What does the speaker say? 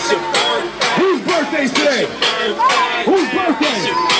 Whose birthday's today? Whose birthday?